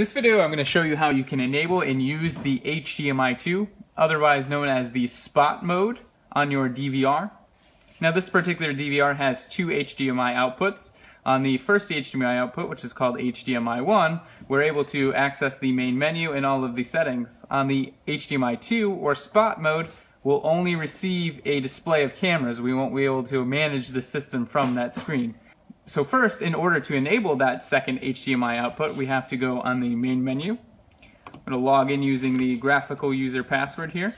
this video I'm going to show you how you can enable and use the HDMI 2, otherwise known as the spot mode on your DVR. Now this particular DVR has two HDMI outputs. On the first HDMI output, which is called HDMI 1, we're able to access the main menu and all of the settings. On the HDMI 2, or spot mode, we'll only receive a display of cameras. We won't be able to manage the system from that screen. So first, in order to enable that second HDMI output, we have to go on the main menu. I'm going to log in using the graphical user password here.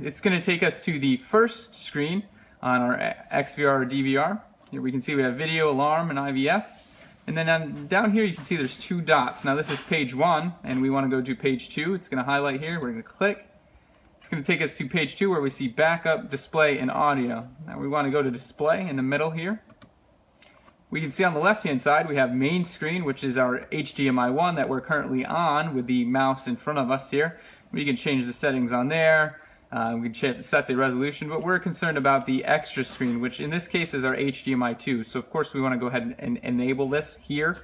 It's going to take us to the first screen on our XVR or DVR. Here we can see we have video, alarm, and IVS. And then down here you can see there's two dots. Now this is page one, and we want to go to page two. It's going to highlight here. We're going to click. It's going to take us to page two where we see backup, display, and audio. Now we want to go to display in the middle here. We can see on the left hand side we have main screen which is our HDMI 1 that we're currently on with the mouse in front of us here. We can change the settings on there. Uh, we can set the resolution, but we're concerned about the extra screen, which in this case is our HDMI 2. So of course we want to go ahead and enable this here.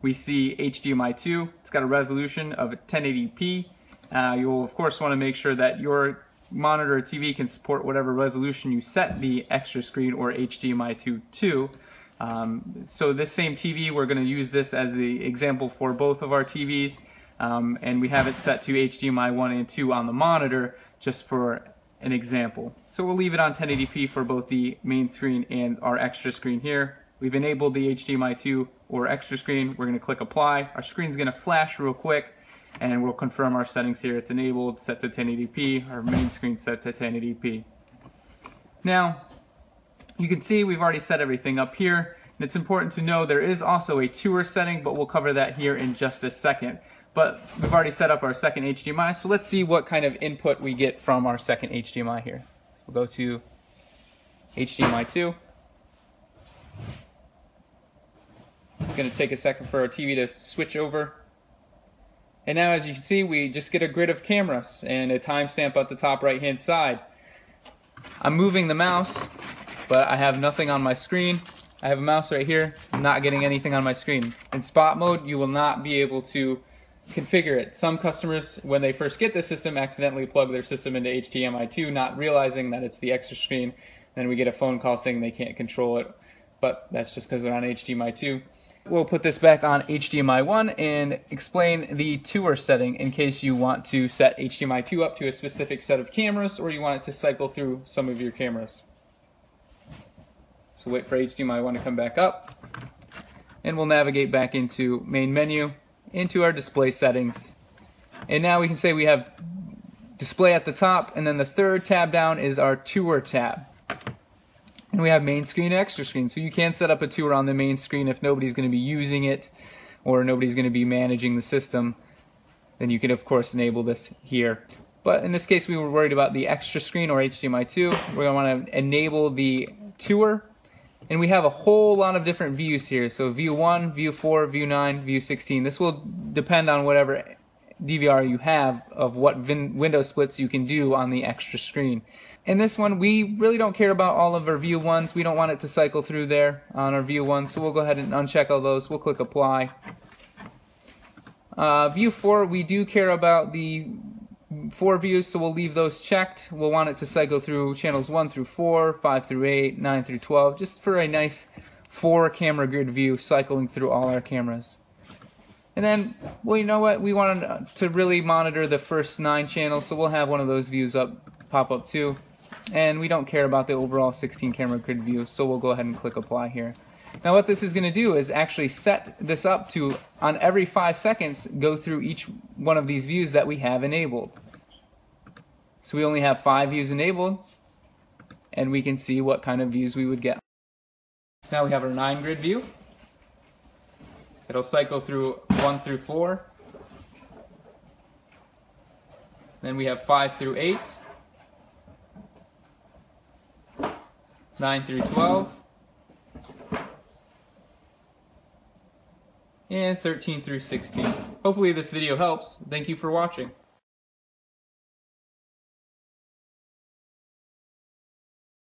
We see HDMI 2. It's got a resolution of 1080p. Uh, you'll of course want to make sure that your monitor or TV can support whatever resolution you set the extra screen or HDMI 2 to. Um, so this same TV, we're going to use this as the example for both of our TVs. Um, and we have it set to HDMI 1 and 2 on the monitor just for an example. So we'll leave it on 1080p for both the main screen and our extra screen here. We've enabled the HDMI 2 or extra screen. We're going to click apply. Our screen's going to flash real quick and we'll confirm our settings here. It's enabled, set to 1080p, our main screen set to 1080p. Now, you can see we've already set everything up here. And it's important to know there is also a tour setting, but we'll cover that here in just a second. But we've already set up our second HDMI, so let's see what kind of input we get from our second HDMI here. We'll go to HDMI 2. It's going to take a second for our TV to switch over. And now as you can see, we just get a grid of cameras and a timestamp at the top right hand side. I'm moving the mouse, but I have nothing on my screen. I have a mouse right here, I'm not getting anything on my screen. In spot mode, you will not be able to configure it. Some customers, when they first get the system, accidentally plug their system into HDMI 2, not realizing that it's the extra screen. Then we get a phone call saying they can't control it, but that's just because they're on HDMI 2. We'll put this back on HDMI 1 and explain the tour setting in case you want to set HDMI 2 up to a specific set of cameras or you want it to cycle through some of your cameras. So wait for HDMI 1 to come back up and we'll navigate back into main menu into our display settings. And now we can say we have display at the top, and then the third tab down is our tour tab. And we have main screen and extra screen. So you can set up a tour on the main screen if nobody's going to be using it or nobody's going to be managing the system. Then you can, of course, enable this here. But in this case, we were worried about the extra screen or HDMI 2. We're going to want to enable the tour and we have a whole lot of different views here. So view 1, view 4, view 9, view 16. This will depend on whatever DVR you have of what window splits you can do on the extra screen. In this one, we really don't care about all of our view ones. We don't want it to cycle through there on our view one, so we'll go ahead and uncheck all those. We'll click apply. Uh, view 4, we do care about the four views, so we'll leave those checked. We'll want it to cycle through channels 1 through 4, 5 through 8, 9 through 12, just for a nice four camera grid view cycling through all our cameras. And then, well, you know what? We want to really monitor the first nine channels, so we'll have one of those views up, pop up too. And we don't care about the overall 16 camera grid view, so we'll go ahead and click apply here. Now what this is going to do is actually set this up to, on every five seconds, go through each one of these views that we have enabled. So we only have five views enabled, and we can see what kind of views we would get. So now we have our nine grid view. It'll cycle through one through four. Then we have five through eight. Nine through 12. and 13 through 16. Hopefully this video helps. Thank you for watching.